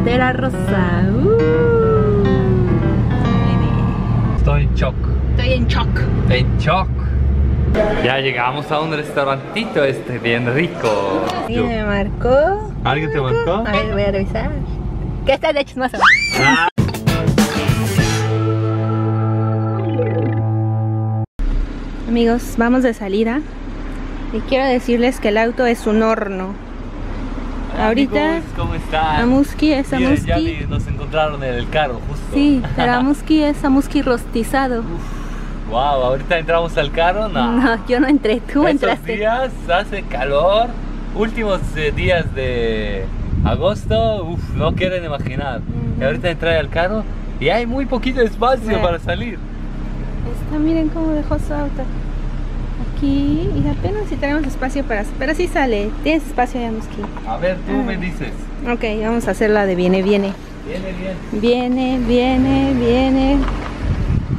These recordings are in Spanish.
Pantera Rosa. Uh. Estoy en shock. Estoy en shock. En shock. Ya llegamos a un restaurantito este bien rico. ¿Alguien me marcó? ¿Alguien te marcó? A ver, voy a revisar. ¿Qué está de chismoso? Ah. Amigos, vamos de salida. Y quiero decirles que el auto es un horno. Ahorita ¿cómo están? Amuski es ya Amuski. vi- nos encontraron en el carro justo. Sí, pero Amuski es Amuski rostizado. Wow, ahorita entramos al carro, no. No, yo no entré, tú Estos entraste. días hace calor. Últimos eh, días de agosto, uf, no quieren imaginar. Ujú. Y ahorita entré al carro y hay muy poquito espacio Bueno. para salir. Está, miren cómo dejó su auto. Aquí, y apenas si tenemos espacio para... Pero sí sale, tienes espacio ya, Amuski. A ver, tú Ah. me dices. Ok, vamos a hacer la de viene, viene. Viene bien. Viene, viene, viene.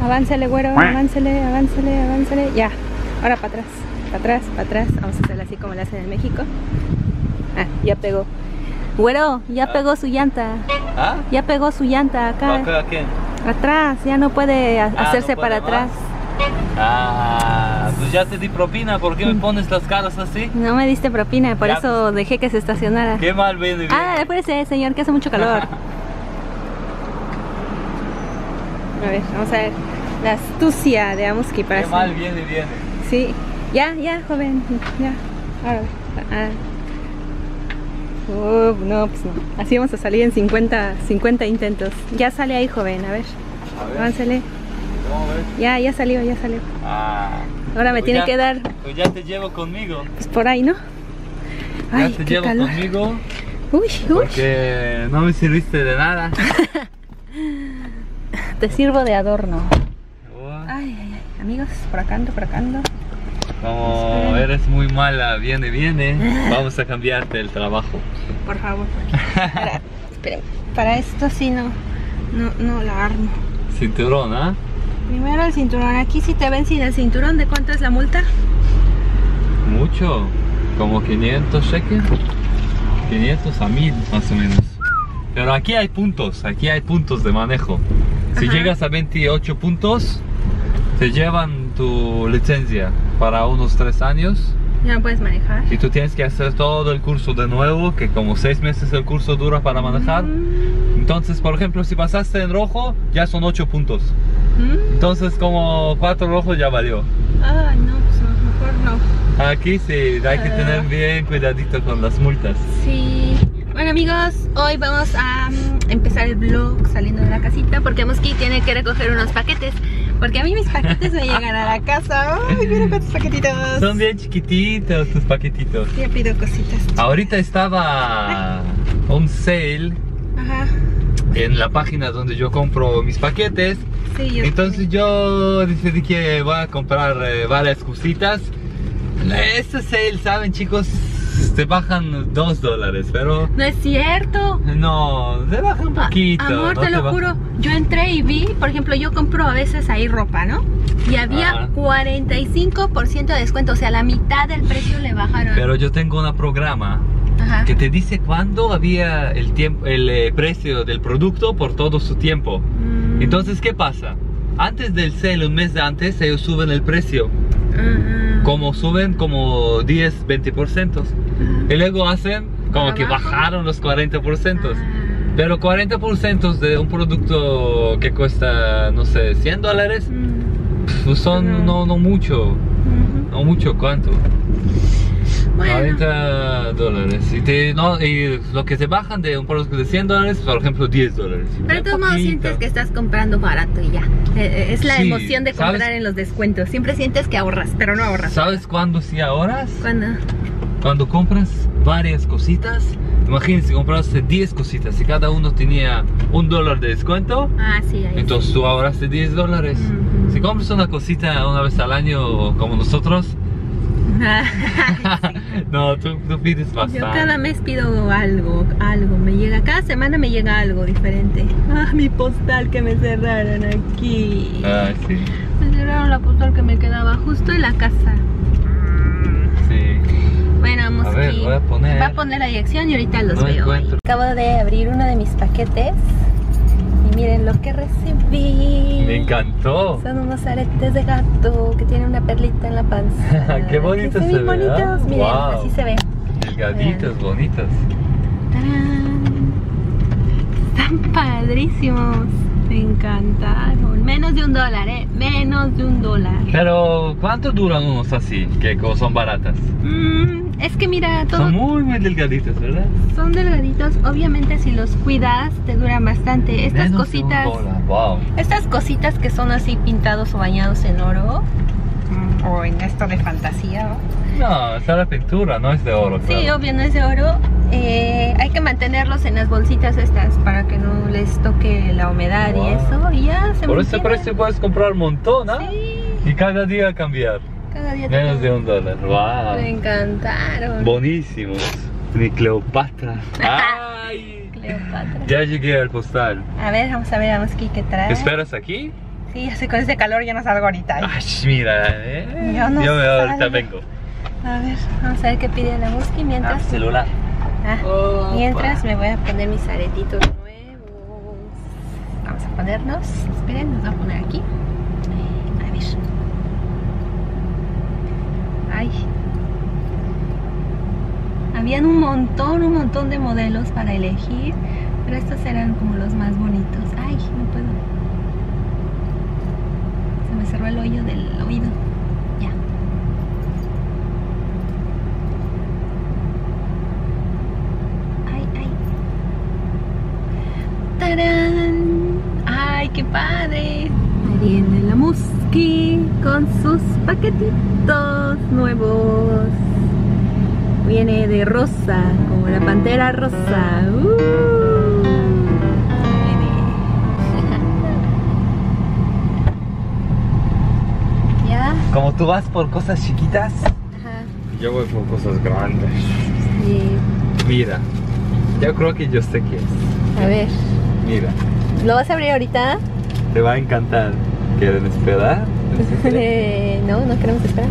Aváncele, güero, aváncele, aváncele, aváncele. Ya, ahora para atrás, para atrás, para atrás. Vamos a hacerlo así como lo hacen en México. Ah, ya pegó. Güero, ya Ah. pegó su llanta. ¿Ah? Ya pegó su llanta acá. ¿Acá quién? Atrás, ya no puede Ah, hacerse ¿no puede para más? atrás. Ah, pues ya te di propina. ¿Por qué me pones las caras así? No me diste propina, por Ya, eso dejé que se estacionara. Qué mal viene bien. Ah, apúrese, señor, que hace mucho calor. A ver, vamos a ver. La astucia de Amuski para Qué hacer- mal viene viene. Sí, ya, ya, joven, ya. Ahora, ah. Oh, no, pues no. Así vamos a salir en 50, 50 intentos. Ya sale ahí, joven, a ver. A ver. ¿Cómo ves? Ya, ya salió, ya salió. Ah. Ahora me Pues tiene ya- que dar, Pues ya te llevo conmigo. pues por ahí, ¿no? Ya Ay, te qué llevo calor. conmigo. Uy, uy. Porque no me sirviste de nada. Te sirvo de adorno. Ay, ay, ay. Amigos, por acá ando, por acá ando. Como eres muy mala, viene, viene. Vamos a cambiarte el trabajo. Por favor. Para, esperen, para esto sí no, no, no la armo. Cinturón, ¿ah? Primero el cinturón. Aquí si te ven sin el cinturón, ¿de cuánto es la multa? Mucho. Como 500 shekels. 500 a 1000 más o menos. Pero aquí hay puntos, aquí hay puntos de manejo. Si Ajá. llegas a 28 puntos, te llevan tu licencia para unos 3 años. Ya no puedes manejar. Y tú tienes que hacer todo el curso de nuevo, que como 6 meses el curso dura para manejar. Mm, Entonces, por ejemplo, si pasaste en rojo, ya son 8 puntos. mm. Entonces, como 4 rojos ya valió. Ay, no, pues mejor no. Aquí sí, hay que Ah. tener bien cuidadito con las multas. Sí. Bueno amigos, hoy vamos a mm, empezar el vlog saliendo de la casita porque Mosqui tiene que recoger unos paquetes. Porque a mí mis paquetes me llegan a la casa. Ay, mira cuántos paquetitos. Son bien chiquititos tus paquetitos. Ya pido cositas. Ahorita estaba un sale Ajá. en la página donde yo compro mis paquetes. Sí, yo Entonces yo decidí que voy a comprar eh, varias cositas. Este sale, saben chicos, te bajan 2 dólares, pero No es cierto. no, te bajan un A- poquito. Amor, no te lo bajan- juro. Yo entré y vi, por ejemplo, yo compro a veces ahí ropa, ¿no? Y había Ajá. 45% de descuento, o sea, la mitad del precio le bajaron. Pero yo tengo un programa Ajá. que te dice cuándo había el tiempo, el eh, precio del producto por todo su tiempo. Mm, Entonces, ¿qué pasa? Antes del sale, un mes antes, ellos suben el precio. ajá. Como suben como 10, 20%. Y luego hacen como que abajo. bajaron los 40%. Ah. Pero 40% de un producto que cuesta, no sé, 100 dólares, Mm, pues son no, no mucho. No mucho, ¿cuánto? Bueno, 40 dólares. Y, te- no, y lo que te bajan de un producto de 100 dólares, por ejemplo, 10 dólares. pero modos Poquito. sientes que estás comprando barato y ya. Eh, eh, es la Sí, emoción de comprar ¿sabes? en los descuentos. Siempre sientes que ahorras, pero no ahorras. ¿Sabes cuándo sí ahorras? Cuando Cuando compras varias cositas. Imagínense, compraste 10 cositas y cada uno tenía un dólar de descuento. Ah, sí, ahí. Entonces tú ahorraste 10 dólares. Ujú. Si compras una cosita una vez al año como nosotros, no, tú, tú pides bastante. Yo cada mes pido algo, algo, me llega, cada semana me llega algo diferente. Ah, mi postal que me cerraron aquí. Ah, sí, Me cerraron la postal que me quedaba justo en la casa. sí. Bueno, vamos A ver, aquí. voy a poner- Va a poner la dirección y ahorita los No veo. encuentro. Acabo de abrir uno de mis paquetes. Miren lo que recibí. Me encantó. Son unos aretes de gato que tienen una perlita en la panza. Qué bonito se ven ve, bonitos. ¿ah? Miren, Wow. así se ve. Delgaditas, bonitas. ¡Tarán! Están padrísimos. Me encantaron. Menos de un dólar, ¿eh? Menos de un dólar. Pero, ¿cuánto duran unos así? Que son baratas. Mm, es que mira, todos Son muy, muy delgaditas, ¿verdad? son delgaditos. Obviamente, si los cuidas, te duran bastante. Estas Menos cositas. Wow. Estas cositas que son así pintados o bañados en oro. mm, O en esto de fantasía. ¿no? Es la pintura, no es de oro. Sí, obvio, no es de oro. Eh, hay que mantenerlos en las bolsitas estas para que no les toque la humedad y eso. Y ya se Por ese precio puedes comprar un montón, ¿ah? Sí, Y cada día cambiar. Cada día te Menos de un dólar. Me Wow. encantaron. Buenísimos. Mi Cleopatra. Ay. Cleopatra. Ya llegué al postal. A ver, vamos a ver a Muski qué trae. ¿Te esperas aquí? Sí, ya sé con ese calor yo no salgo ahorita. Ay, mira, eh. Yo no me ahorita salgo. vengo. A ver, vamos a ver qué pide la Muski mientras. Ah, celular. Ah, mientras me voy a poner mis aretitos nuevos. Vamos a ponernos. Esperen, nos voy a poner aquí. A ver. Habían un montón, un montón de modelos para elegir, pero estos eran como los más bonitos. Ay, no puedo. Se me cerró el hoyo del oído. Ya. Ay, ay. ¡Tarán! ¡Ay, qué padre! Viene la Musky con sus paquetitos nuevos. Viene de rosa, como la pantera rosa. ¡Uh! Como tú vas por cosas chiquitas, Ajá. yo voy por cosas grandes. Sí. Mira, yo creo que yo sé qué es. A ver. Mira, ¿Lo vas a abrir ahorita? te va a encantar. ¿Quieren esperar? Eh, no, no queremos esperar.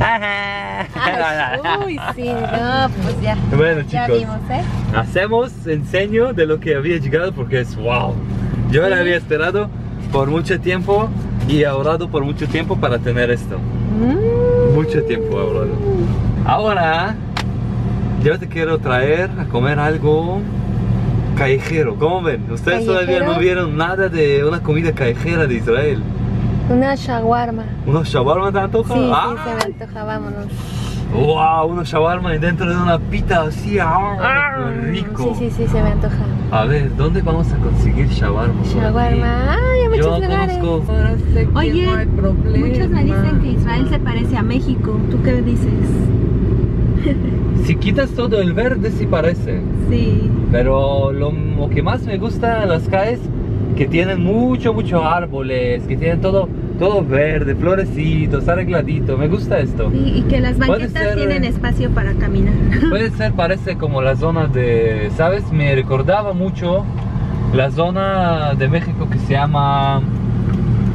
Ay, uy, sí, no, pues ya. Bueno Ya chicos, vimos, ¿eh? hacemos enseño de lo que había llegado porque es wow. Yo Sí. la había esperado por mucho tiempo y ahorrado por mucho tiempo para tener esto. Mm. Mucho tiempo ahorrado. Ahora yo te quiero traer a comer algo callejero. ¿Cómo ven? Ustedes todavía no vieron nada de una comida callejera de Israel. Una shawarma. ¿Unos shawarma te antoja? Sí, ¡Ah! sí, se me antoja, vámonos. ¡Wow! Unos shawarma y dentro de una pita así. ¡Ah! ¡Qué rico! Sí, sí, sí, se me antoja. A ver, ¿dónde vamos a conseguir shawarma? Shawarma. Ay, hay muchos Yo lugares. conozco. Oye, muchos me dicen que Israel se parece a México. ¿Tú qué dices? Si quitas todo el verde, sí parece. Sí. Pero lo, lo que más me gusta de las calles que tienen mucho, mucho árboles, que tienen todo, todo verde, florecitos, arregladito. Me gusta esto. Sí, y que las banquetas ser, tienen eh, espacio para caminar. Puede ser, parece como la zona de, ¿sabes? Me recordaba mucho la zona de México que se llama,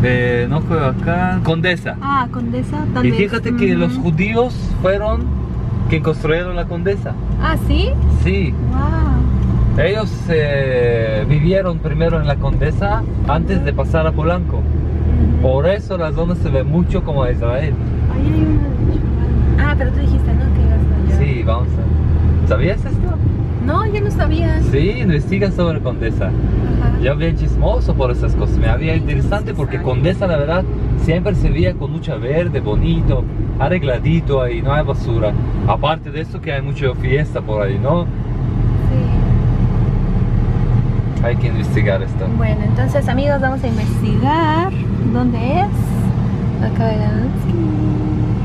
eh, no fue acá, Condesa. Ah, Condesa, tal Y fíjate que los judíos fueron que construyeron la Condesa. Ah, ¿sí? Sí, Wow. ellos eh, vivieron primero en la Condesa antes de pasar a Polanco. Por eso la zona se ve mucho como Israel. Ahí hay una. Ah, pero tú dijiste, ¿no? Que ibas allá. Sí, vamos a... ¿Sabías esto? No, yo no sabía. Sí, investiga sobre Condesa. Ajá. Yo bien chismoso por esas cosas. Me había interesante porque Condesa, la verdad, siempre se veía con mucha verde, bonito, arregladito ahí, no hay basura. Aparte de eso que hay mucha fiesta por ahí, ¿no? Sí. Hay que investigar esto. Bueno, entonces amigos, vamos a investigar dónde es. Acá.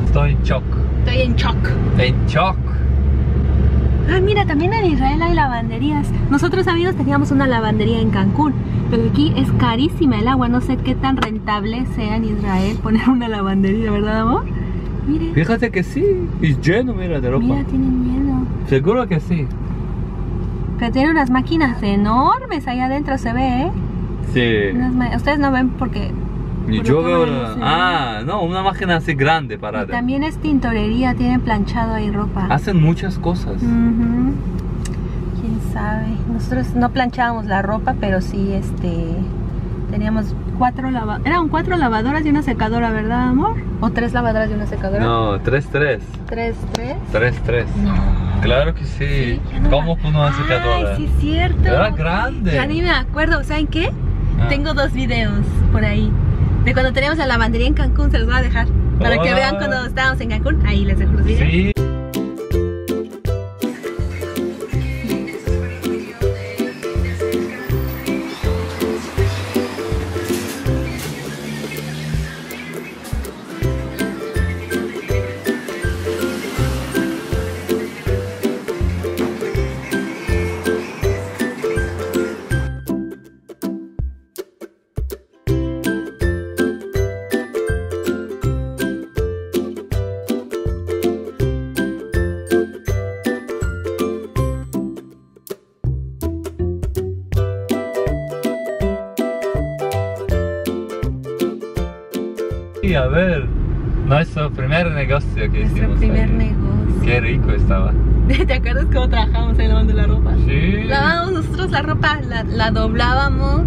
Estoy en shock. Estoy en shock. En shock. Ah, mira, también en Israel hay lavanderías. Nosotros amigos teníamos una lavandería en Cancún, pero aquí es carísima el agua. No sé qué tan rentable sea en Israel poner una lavandería, ¿verdad, amor? Mire, Fíjate que sí, es lleno, mira, de ropa. mira, tienen miedo. Seguro que sí. Pero tiene unas máquinas enormes ahí adentro, se ve, ¿eh? Sí. Ustedes no ven porque Y yo veo la-. Ah, no, una máquina así grande Y parada. también es tintorería, tienen planchado ahí ropa. Hacen muchas cosas. Quién sabe. Nosotros no planchábamos la ropa, pero sí este teníamos cuatro lavadoras. Eran cuatro lavadoras y una secadora, ¿verdad, amor? ¿O tres lavadoras y una secadora? No, 3-3. ¿Tres, tres? 3-3. No. Claro que sí. Sí, ya no ¿Cómo con una secadora? Ay, sí es cierto. Era grande. Ya ni me acuerdo. ¿Saben qué? Ah. Tengo dos videos por ahí. De cuando teníamos la lavandería en Cancún, se los voy a dejar. Para que vean cuando estábamos en Cancún. Ahí les dejo los videos. Sí. A ver, nuestro primer negocio que Nuestro hicimos. primer ahí. negocio. Qué rico estaba. ¿Te acuerdas cómo trabajábamos ahí lavando la ropa? Sí. Lavábamos nosotros la ropa, la, la doblábamos,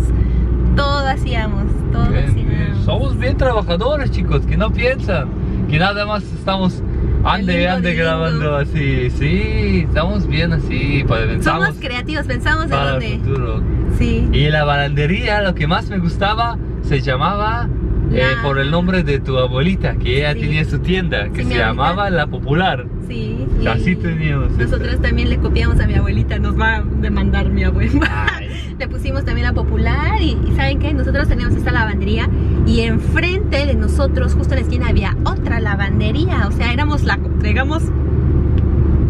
todo hacíamos, todo Bien, bien. hacíamos. Somos bien trabajadores, chicos, que no piensan. Que nada más estamos ande, ande grabando así. Sí, estamos bien así. Pues pensamos Somos creativos, pensamos en para el dónde. futuro. Sí. Y la barandería, lo que más me gustaba, se llamaba eh, por el nombre de tu abuelita, que ella Sí. tenía su tienda, que Sí, se abuelita. llamaba La Popular. Sí. y Así teníamos. Nosotros también le copiamos a mi abuelita, nos va a demandar mi abuela. Le pusimos también la popular y, y ¿saben qué? Nosotros teníamos esta lavandería y enfrente de nosotros, justo en la esquina, había otra lavandería. O sea, éramos la, digamos,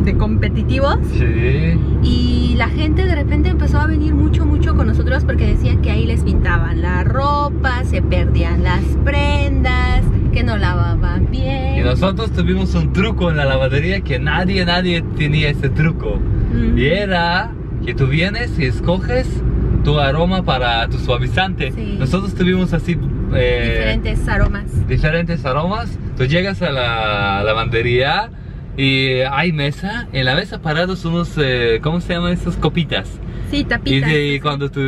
de competitivos sí. y la gente de repente empezó a venir mucho, mucho con nosotros porque decían que ahí les pintaban la ropa, se perdían las prendas, que no lavaban bien. Y nosotros tuvimos un truco en la lavandería que nadie, nadie tenía ese truco. Mm. Y era que tú vienes y escoges tu aroma para tu suavizante. Sí. Nosotros tuvimos así eh, Diferentes aromas. diferentes aromas. Tú llegas a la lavandería y hay mesa. En la mesa parados unos, eh, ¿cómo se llaman esas copitas? Sí, Y, tapitas. de- cuando tú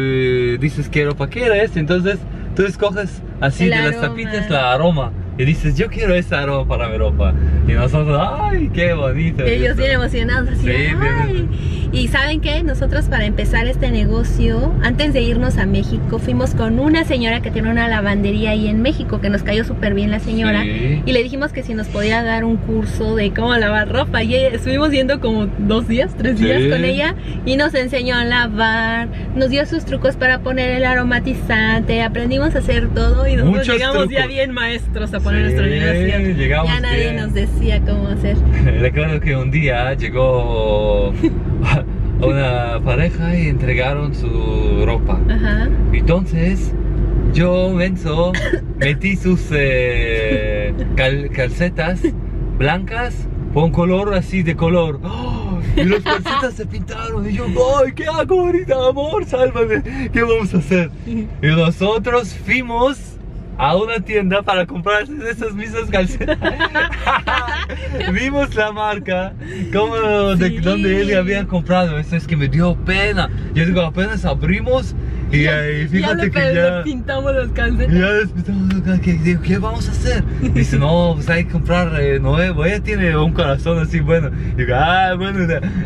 dices qué era este, entonces tú escoges así El de las aroma. tapitas la aroma. Y dices, yo quiero ese aroma para mi ropa. Y nosotros, ¡ay, qué bonito! Ellos esto". bien emocionados, así, Sí, "Ay". Y saben qué, nosotros para empezar este negocio, antes de irnos a México, fuimos con una señora que tiene una lavandería ahí en México, que nos cayó súper bien la señora. Sí. Y le dijimos que si nos podía dar un curso de cómo lavar ropa. Y estuvimos yendo como dos días, tres Sí. días con ella. Y nos enseñó a lavar, nos dio sus trucos para poner el aromatizante. Aprendimos a hacer todo y nosotros Muchos llegamos ya trucos. bien maestros a poner Sí, nuestro negocio. llegamos ya nadie bien. nos decía cómo hacer. Recuerdo que un día llegó una pareja y entregaron su ropa. Ajá. Entonces, yo, menso, metí sus eh, cal- calcetas blancas con color así de color. ¡Oh! Y las calcetas se pintaron. Y yo, ¡ay, qué hago ahorita, amor! ¡Sálvame! ¿Qué vamos a hacer? Y nosotros fuimos a una tienda para comprar esas mismas calcetas. Vimos la marca, como de Sí. donde él había comprado. Eso es que me dio pena. Yo digo, apenas abrimos y ahí fíjate ya que ya. pintamos las y calcetas. ya después, ¿qué, digo, ¿qué vamos a hacer? Dice, no, pues hay que comprar eh, nuevo. Ella tiene un corazón así bueno. Digo, ah, bueno,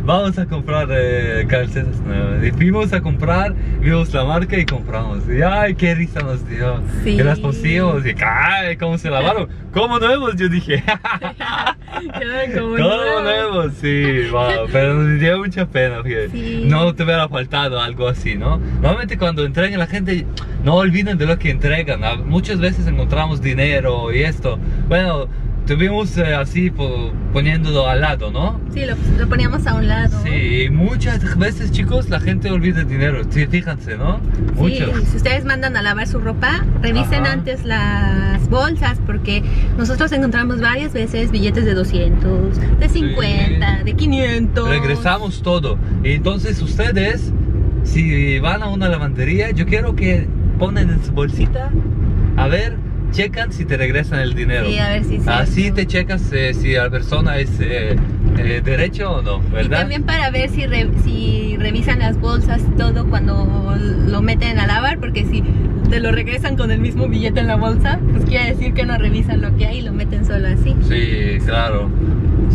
vamos a comprar eh, calcetas nuevas. Y fuimos a comprar, vimos la marca y compramos. Y ay, qué risa nos dio. Sí. Y las pusimos y ay, ¿cómo se lavaron? ¿Cómo nuevos? Yo dije, como ¿cómo nuevos. nuevos? Sí, wow, pero nos dio mucha pena. fíjate. Sí. No te hubiera faltado algo así, ¿no? Normalmente cuando entregan la gente, no olviden de lo que entregan. Ah, Muchas veces encontramos dinero y esto. Bueno, tuvimos eh, así po- poniéndolo al lado, ¿no? Sí, lo, lo poníamos a un lado. Sí, y muchas veces, chicos, la gente olvida el dinero. Sí, fíjense, ¿no? Sí, Muchos. si ustedes mandan a lavar su ropa, revisen Ajá. antes las bolsas porque nosotros encontramos varias veces billetes de 200, de 50, de 500. Regresamos todo. Y entonces ustedes, si van a una lavandería, yo quiero que ponen en su bolsita, a ver, checan si te regresan el dinero. Sí, a ver si sí. Así te checas eh, si la persona es eh, eh, derecho o no, Y ¿verdad? también para ver si, re- si revisan las bolsas y todo cuando lo meten a lavar, porque si te lo regresan con el mismo billete en la bolsa, pues quiere decir que no revisan lo que hay y lo meten solo así. Sí, claro.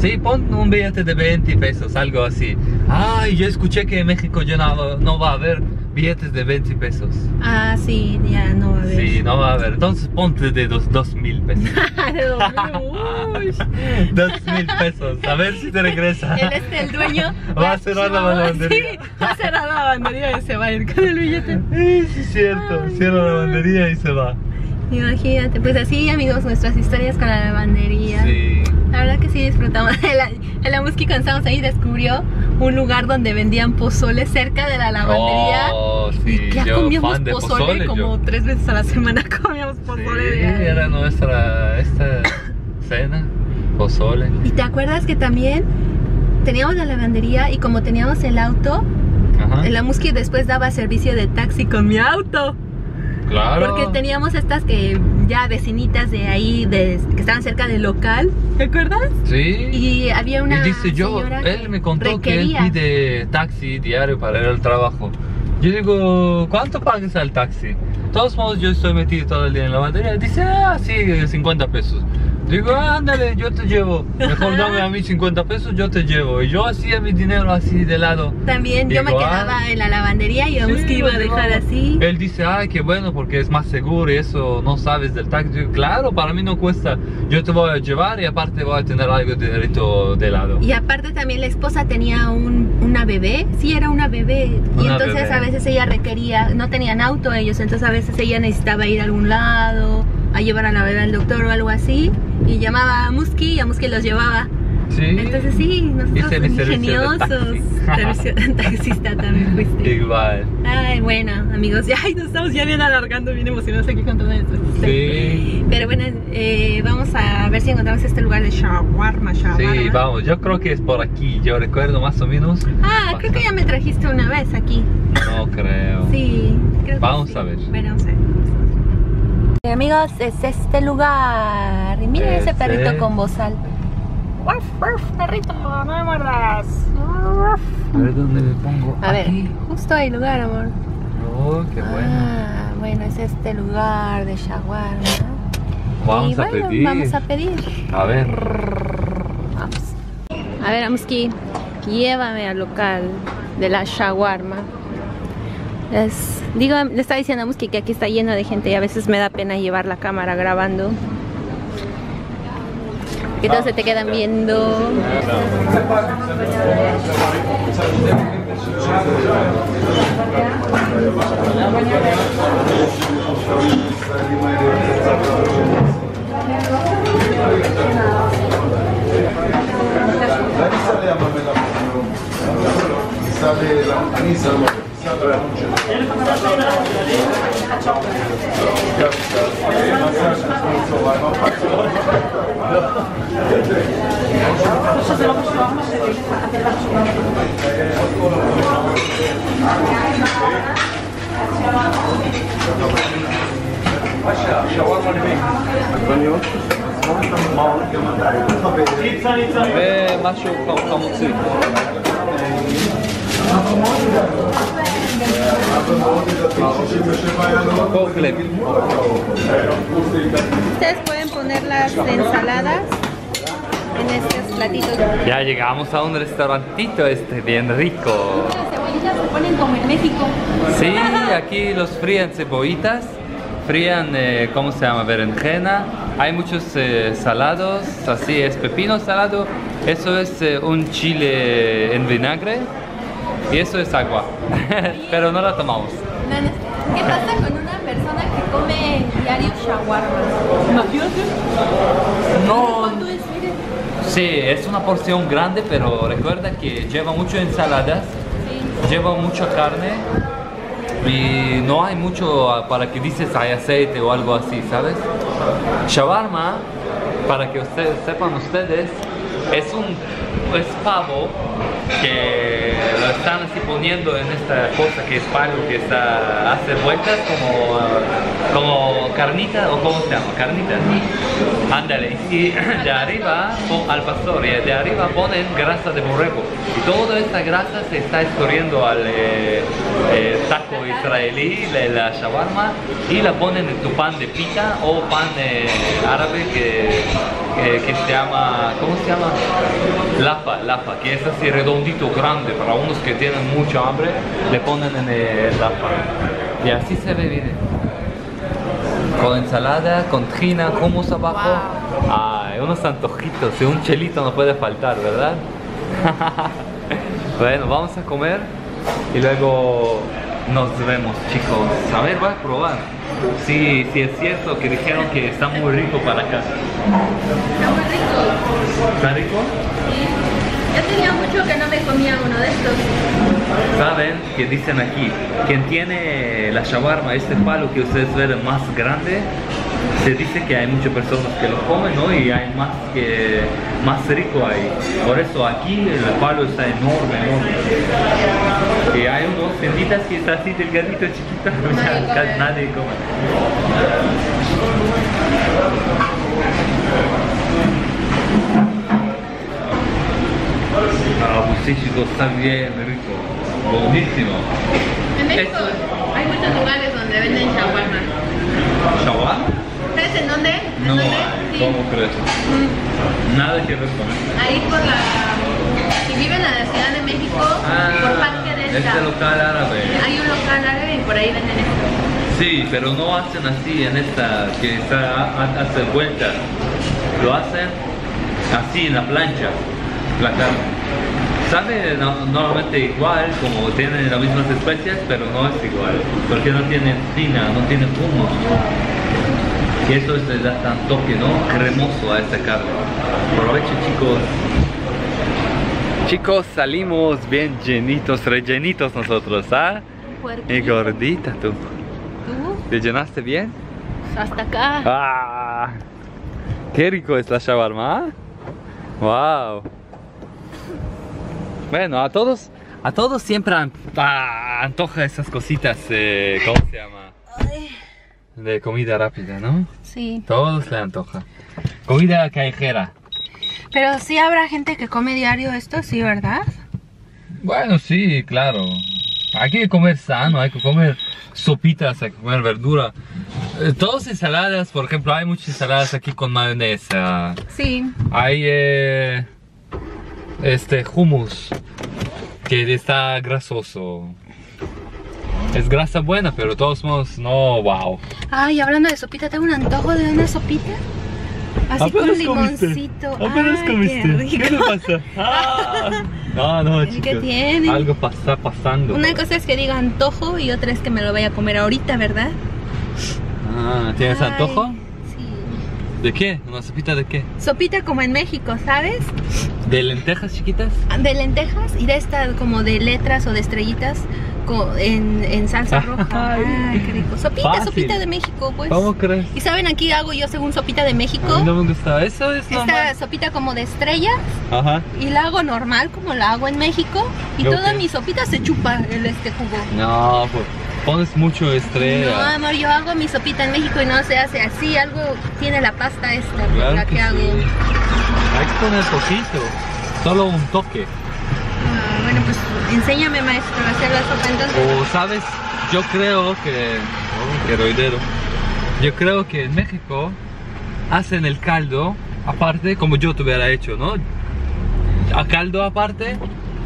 Sí, pon un billete de 20 pesos, algo así. Ay, yo escuché que en México ya no, no va a haber billetes de 20 pesos. Ah, sí, ya no va a haber. Sí, no va a haber. Entonces ponte de dos, dos mil pesos. De dos mil, pesos. A ver si te regresa. El, este, el dueño Va a cerrar la lavandería. Sí, va a cerrar la lavandería y se va a ir con el billete. Sí, sí, es cierto. Ay, Cierra la lavandería y se va. Imagínate, pues así amigos, nuestras historias con la lavandería. Sí. La verdad que sí disfrutamos. En la, música cuando estábamos ahí descubrió un lugar donde vendían pozole cerca de la lavandería. Oh, sí. y ya yo comíamos fan de pozole, pozole, como yo. tres veces a la semana comíamos pozole. Sí, de- era nuestra esta cena, pozole. Y te acuerdas que también teníamos la lavandería y como teníamos el auto, Ajá. en la Musky después daba servicio de taxi con mi auto. Claro. Porque teníamos estas que ya vecinitas de ahí, de, que estaban cerca del local. ¿Te acuerdas? Sí. Y había una. y dice yo, él me contó requería. que él pide taxi diario para ir al trabajo. Yo digo, ¿cuánto pagas al taxi? De todos modos, yo estoy metido todo el día en la batería. Dice, ah, sí, 50 pesos. Digo, ándale, yo te llevo. Mejor dame a mí 50 pesos, yo te llevo. Y yo hacía mi dinero así de lado. También yo me quedaba en la lavandería y vamos Sí, que iba a dejar así. Él dice, ay, qué bueno, porque es más seguro y eso no sabes del taxi. Digo, claro, para mí no cuesta. Yo te voy a llevar y aparte voy a tener algo de dinerito de lado. Y aparte también la esposa tenía un, una bebé, sí era una bebé. y Una entonces bebé. a veces ella requería, no tenían auto ellos, entonces a veces ella necesitaba ir a algún lado, a llevar a la bebé al doctor o algo así. Y llamaba a Musky y a Musky los llevaba. Sí. Entonces sí, nosotros de ingeniosos. taxi. Taxista también fuiste. Igual. Ay, bueno, amigos, ya nos estamos ya bien alargando, bien emocionados aquí contando historias. Sí. Pero bueno, eh, vamos a ver si encontramos este lugar de shawarma, shawarma. Sí, vamos, yo creo que es por aquí, yo recuerdo más o menos. Ah, creo que ya me trajiste una vez aquí. No creo. Sí, creo que Vamos sí. a ver. Bueno, vamos a ver. Amigos, es este lugar. Y miren ese Ese. perrito con bozal. Perrito, no me muerdas. A ver dónde me pongo. A ver, Aquí. justo hay lugar, amor. Oh, qué bueno. Ah, bueno, es este lugar de shawarma. Vamos Y a bueno, pedir. Vamos a pedir. A ver. Vamos. A ver, Amuski, llévame al local de la shawarma. Digo, le está diciendo a Amuski que aquí está lleno de gente y a veces me da pena llevar la cámara grabando. Que todos se te quedan viendo. Sale la ומשהו כבר מוציא. Ustedes pueden poner las ensaladas en estos platitos. Ya llegamos a un restaurantito este bien rico. Las cebollitas se ponen como en México. Sí, aquí los frían cebollitas, frían, eh, ¿cómo se llama? Berenjena. Hay muchos eh, salados, así es pepino salado. Eso es eh, un chile en vinagre y eso es agua. Pero no la tomamos. ¿Qué pasa con una persona que come diario shawarma? No, sí, es una porción grande, pero recuerda que lleva mucho ensaladas, Sí. lleva mucha carne y no hay mucho ah, para que dices hay aceite o algo así, ¿sabes? Shawarma, para que ustedes sepan ustedes, es un pavo que lo están así poniendo en esta cosa que es palo que está hace vueltas como, como carnita o cómo se llama, carnita. Ándale, y de arriba al pastor y de arriba ponen grasa de borrego y toda esta grasa se está escurriendo al eh, eh, taco israelí, la, la shawarma y la ponen en tu pan de pita o pan eh, árabe que, que, que se llama, ¿cómo se llama? Lapa, lapa, que es así redondito, grande, para unos que tienen mucha hambre, le ponen en el lapa. Y así se ve bien. Con ensalada, con trina, hummus abajo. Ay, unos antojitos y un chelito no puede faltar, ¿verdad? bueno, vamos a comer y luego nos vemos, chicos. A ver, voy a probar. Sí, sí es cierto que dijeron que está muy rico para acá. Está muy rico. ¿Está rico? Tenía mucho que no me comía uno de estos. Saben que dicen aquí, quien tiene la shawarma, este palo que ustedes ven más grande, se dice que hay muchas personas que lo comen, ¿no? Y hay más que más rico ahí. Por eso aquí el palo está enorme, enorme. Y hay unos tienditas que está así delgadito, ya casi nadie come. Ah, chicos, está bien rico. Buenísimo. En México hay muchos lugares donde venden shawarma. ¿Shawarma? ¿Sabes en dónde? ¿En No, dónde? Sí. ¿cómo crees? Mm, Nada que ver con eso. Ahí por la... Si viven en la Ciudad de México, por Parque Delta. este local árabe. Hay un local árabe y por ahí venden esto. Sí, pero no hacen así en esta que está ha- hace vueltas. Lo hacen así en la plancha, la carne. Sabe no- normalmente igual, como tienen las mismas especias, pero no es igual, porque no tienen tina, no tienen hummus. Y eso es- le da tan toque, ¿no? Cremoso a esta carne. Aprovechen chicos. Chicos, salimos bien llenitos, rellenitos nosotros, ¿ah? Y gordita tú. ¿Tú? ¿Te llenaste bien? Hasta acá. ¡Ah! ¡Qué rico es la shawarma! ¡Wow! Bueno, a todos, a todos siempre an- antoja esas cositas, eh, ¿cómo se llama? De comida rápida, ¿no? Sí. Todos le antoja. Comida callejera. Pero sí habrá gente que come diario esto, sí, ¿verdad? Bueno, sí, claro. Hay que comer sano, hay que comer sopitas, hay que comer verdura. Eh, Todas ensaladas, por ejemplo, hay muchas ensaladas aquí con mayonesa. Sí. Hay eh, este hummus que está grasoso. Es grasa buena, pero de todos modos no, wow. Ay, hablando de sopita, tengo un antojo de una sopita. Así con limoncito. Ay, qué rico. pasa? Ah, no, no, ¿Y qué chicos. tiene? Algo está pasando. Una cosa es que diga antojo y otra es que me lo vaya a comer ahorita, ¿verdad? Ah, ¿tienes Ay, antojo? ¿De qué? ¿Una sopita de qué? Sopita como en México, ¿sabes? ¿De lentejas chiquitas? De lentejas y de esta como de letras o de estrellitas en, en salsa roja. Ay. Qué rico. Sopita, Fácil. sopita de México, pues. ¿Cómo crees? ¿Y saben aquí hago yo según sopita de A mí México? no me gusta. Eso es Esta normal. sopita como de estrella Ajá. y la hago normal como la hago en México y toda mi sopita se chupa el este jugo. No, pues pones mucho No, estrella. amor, yo hago mi sopita en México y no se hace así, algo tiene la pasta esta, Claro la que que, hago. sí. Hay que poner poquito. Solo un toque. Ah, bueno, pues enséñame maestro a hacer la sopa entonces. O sabes, yo creo que. Oh, qué roidero. Yo creo que en México hacen el caldo aparte, como yo te hubiera hecho, ¿no? A caldo aparte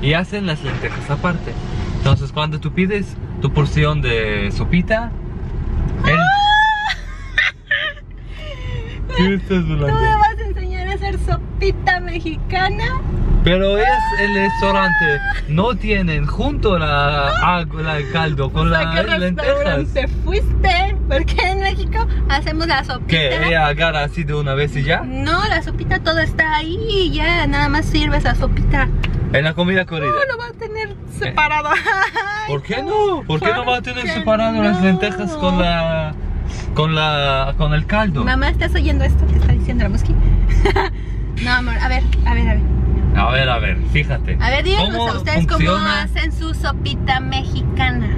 y hacen las lentejas aparte. Entonces, cuando tú pides tu porción de sopita, él. ¿Qué estás ¿Tú me vas a enseñar a hacer sopita mexicana? Pero es el restaurante, no tienen junto la agua, la el caldo con ¿A qué lentejas. restaurante fuiste? Porque en México hacemos la sopita. ¿Qué? ¿Ella agarra así de una vez y ya? No, la sopita todo está ahí y ya, nada más sirves la sopita. En la comida corrida. No, lo va a tener separado. ¿Por qué no? ¿Por qué no va a tener ¿Por qué separado las no? lentejas con la con la con el caldo? Mamá, ¿estás oyendo esto que está diciendo la mosqui? no, amor, a ver, a ver, a ver. A ver, a ver, fíjate. A ver, díganos ¿Cómo a ustedes cómo hacen su sopita mexicana.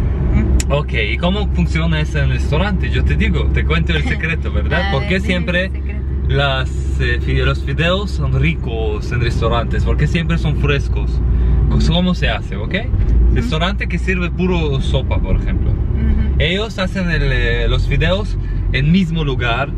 Ok, ¿y cómo funciona eso en el restaurante? Yo te digo, te cuento el secreto, ¿verdad? A ¿Por ver, qué dime siempre. Las, eh, los fideos son ricos en restaurantes? Porque siempre son frescos. ¿Cómo se hace, ok? Restaurante que sirve puro sopa, por ejemplo. Ellos hacen el, eh, los fideos en mismo lugar,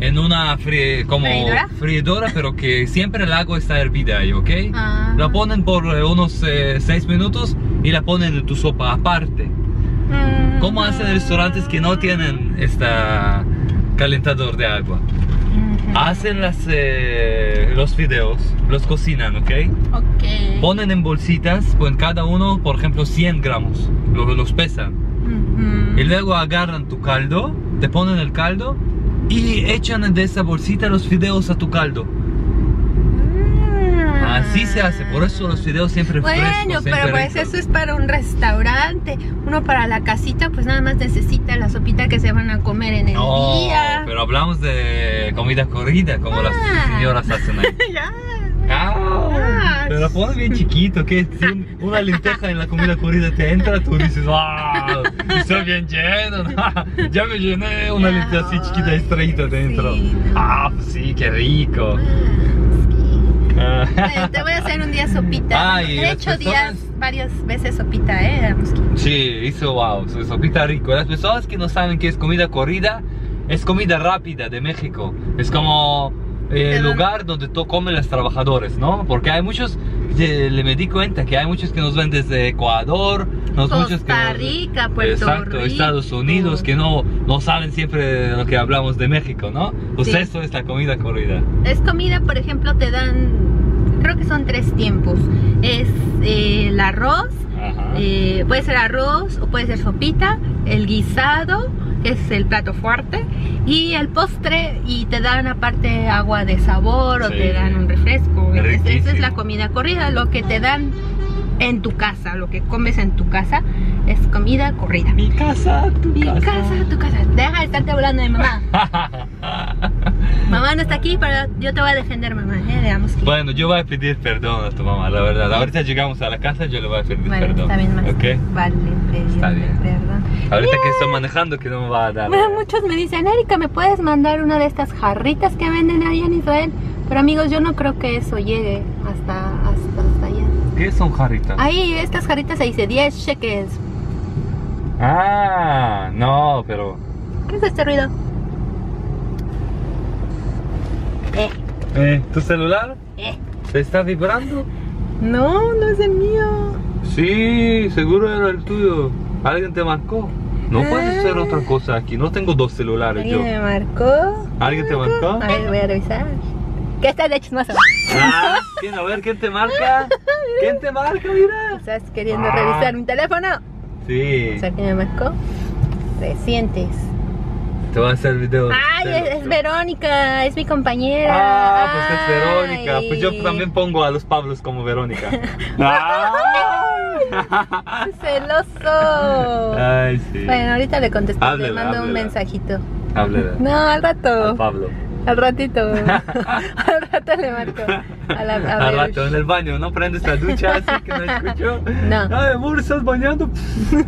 en una fri- como ¿Freidora? freidora, pero que siempre el agua está hervida ahí, ¿ok? Ah. La ponen por eh, unos 6 minutos y la ponen en tu sopa aparte. Mm. ¿Cómo hacen restaurantes que no tienen esta calentador de agua? Ujú. Hacen las, eh, los fideos, los cocinan, ¿ok? Ok. Ponen en bolsitas, pues cada uno, por ejemplo, 100 gramos, los, los pesan. Ujú. Y luego agarran tu caldo, te ponen el caldo y echan de esa bolsita los fideos a tu caldo. Así se hace, por eso los fideos siempre Bueno, frescos. siempre pero pues eso es para un restaurante. Uno para la casita, pues nada más necesita la sopita que se van a comer en el No, día. pero hablamos de comida corrida, como las Ah. señoras hacen ahí. Ya. Ah, Ah, pero la pones bien chiquito, que una lenteja en la comida corrida te entra, tú dices, ¡wow! Estoy bien lleno. ya me llené una lenteja así chiquita estrellita dentro. Sí, no. Ah, pues sí, qué rico. Ah, sí. Ah. Eh, Te voy a hacer un día sopita. Ay, He hecho personas- días, varias veces sopita, ¿eh? Sí, hizo wow, sopita rico. Las personas que no saben qué es comida corrida, es comida rápida de México. Es como eh, ¿De el lugar donde to- comen los trabajadores, ¿no? Porque hay muchos, le me di cuenta que hay muchos que nos ven desde Ecuador, nos muchos que Costa Rica, Puerto Exacto, Rico. Estados Unidos, que no, no saben siempre de lo que hablamos de México, ¿no? Pues Sí. eso es la comida corrida. Es comida, por ejemplo, te dan, creo que son tres tiempos. Es eh, el arroz, eh, puede ser arroz o puede ser sopita, el guisado, que es el plato fuerte, y el postre, y te dan aparte agua de sabor o te dan un refresco. Es- Esa es la comida corrida, lo que te dan en tu casa, lo que comes en tu casa es comida corrida. Mi casa, tu Mi casa, tu casa. Deja de estarte hablando de mamá. Mamá no está aquí, pero yo te voy a defender, mamá. ¿eh? Que. Bueno, yo voy a pedir perdón a tu mamá, la verdad. Ahorita llegamos a la casa, yo le voy a pedir Bueno, perdón. está bien, más. ¿Ok? Vale, Está bien. perdón. Ahorita que estoy manejando, que no me va a dar. Bueno, muchos me dicen, Erika, ¿me puedes mandar una de estas jarritas que venden ahí en Israel? Pero amigos, yo no creo que eso llegue hasta. ¿Qué son jarritas? Ahí, estas jarritas se dice 10 shekels. Ah, no, pero. ¿Qué es este ruido? Eh, Eh, ¿Tu celular? eh. ¿Se está vibrando? No, no es el mío. Sí, seguro era el tuyo. ¿Alguien te marcó? No puedes hacer Ah. otra cosa aquí. No tengo dos celulares yo. ¿Alguien me marcó? ¿Alguien te marcó? A ver, voy a revisar. ¿Qué está de chismoso? Ah. A ver, ¿quién te marca? ¿Quién te marca? Mira. ¿Estás queriendo Ah. revisar mi teléfono? Sí. O sea, ¿quién me marcó? Recientes. Te voy a hacer video. Ay, es, es Verónica, es mi compañera. Ah, pues es Verónica. Ay. Pues yo también pongo a los Pablos como Verónica. Ah. Celoso. Ay, sí. Bueno, ahorita le contesto, le Háblela, mando un mensajito. Háblele. No, al Al rato. Pablo. Al ratito. al rato le marco. A la, a Al rato en el baño, ¿no prendes la ducha así que no escucho? No. Ay, amor, estás bañando.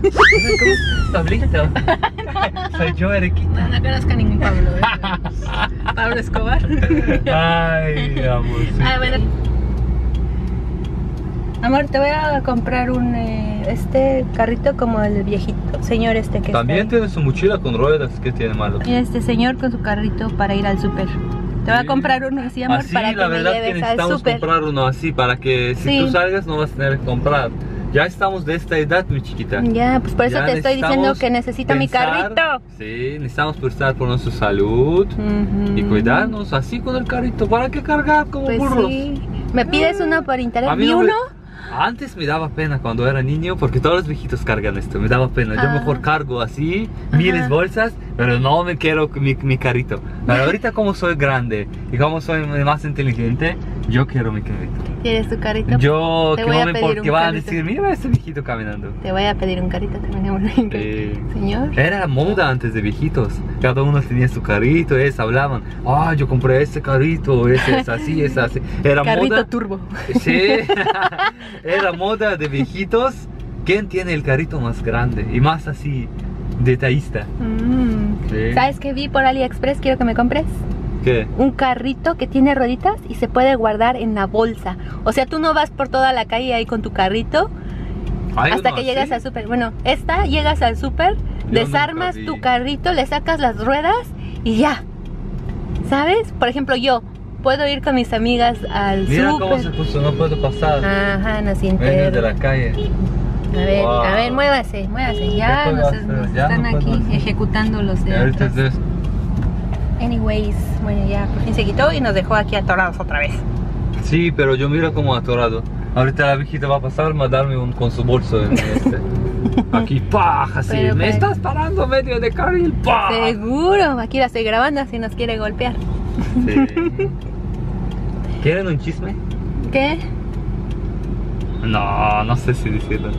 Pablito. Soy yo, Erequita. No conozco a ningún Pablo. ¿eh? Pablo Escobar. Ay, amor. sí. Ah, bueno. Amor, te voy a comprar un eh, este carrito como el viejito señor este que También está. tiene su mochila con ruedas, ¿qué tiene malo? Y este señor con su carrito para ir al súper. Te voy a comprar uno así, amor, Así, para que la me verdad que lleves al necesitamos súper. comprar uno así para que si Sí. tú salgas no vas a tener que comprar. Ya estamos de esta edad, mi chiquita. Ya, pues por eso Ya te estoy diciendo que necesito mi pensar- carrito. Sí, necesitamos pensar por nuestra salud y Ujú. cuidarnos así con el carrito. ¿Para qué cargar como Pues burros? sí. ¿Me pides uno por internet? ¿Y no me- uno? Antes me daba pena cuando era niño porque todos los viejitos cargan esto, me daba pena. Yo Ah. mejor cargo así, Ajá. miles bolsas, pero no me quiero mi, mi carrito. Pero ahorita como soy grande y como soy más inteligente, Yo quiero mi carrito. ¿Quieres tu carrito? Yo, Te voy a pedir porque van a decir, mira ese viejito caminando. Te voy a pedir un carrito también. Sí. Señor. Era moda antes de viejitos. Cada uno tenía su carrito, ellos hablaban, ah, yo compré ese carrito, ese es así, es así. Era Carrito moda. turbo. Sí, era moda de viejitos. ¿Quién tiene el carrito más grande y más así detallista? Mm. Sí. ¿Sabes qué vi por AliExpress? Quiero que me compres. ¿Qué? Un carrito que tiene rueditas y se puede guardar en la bolsa. O sea, tú no vas por toda la calle ahí con tu carrito ¿Hay hasta que llegas al súper. Bueno, esta llegas al súper, desarmas tu carrito, le sacas las ruedas y ya. ¿Sabes? Por ejemplo, yo puedo ir con mis amigas al Mira cómo se súper. puso, no puedo pasar. Ajá, nos Vengo de la calle. A ver, Wow. a ver, muévase, muévase. Ya ¿Qué puedo nos, hacer? nos Ya están no aquí ejecutando los de Anyways, bueno, ya por fin se quitó y nos dejó aquí atorados otra vez. Sí, pero yo miro como atorado. Ahorita la viejita va a pasar, va a darme un con su bolso en este. Aquí, ¡pah! Así, Pero, me pero- estás parando medio de carril, ¡pah! Seguro, aquí la estoy grabando si nos quiere golpear. Sí. ¿Quieren un chisme? ¿Qué? No, no sé si decirlo.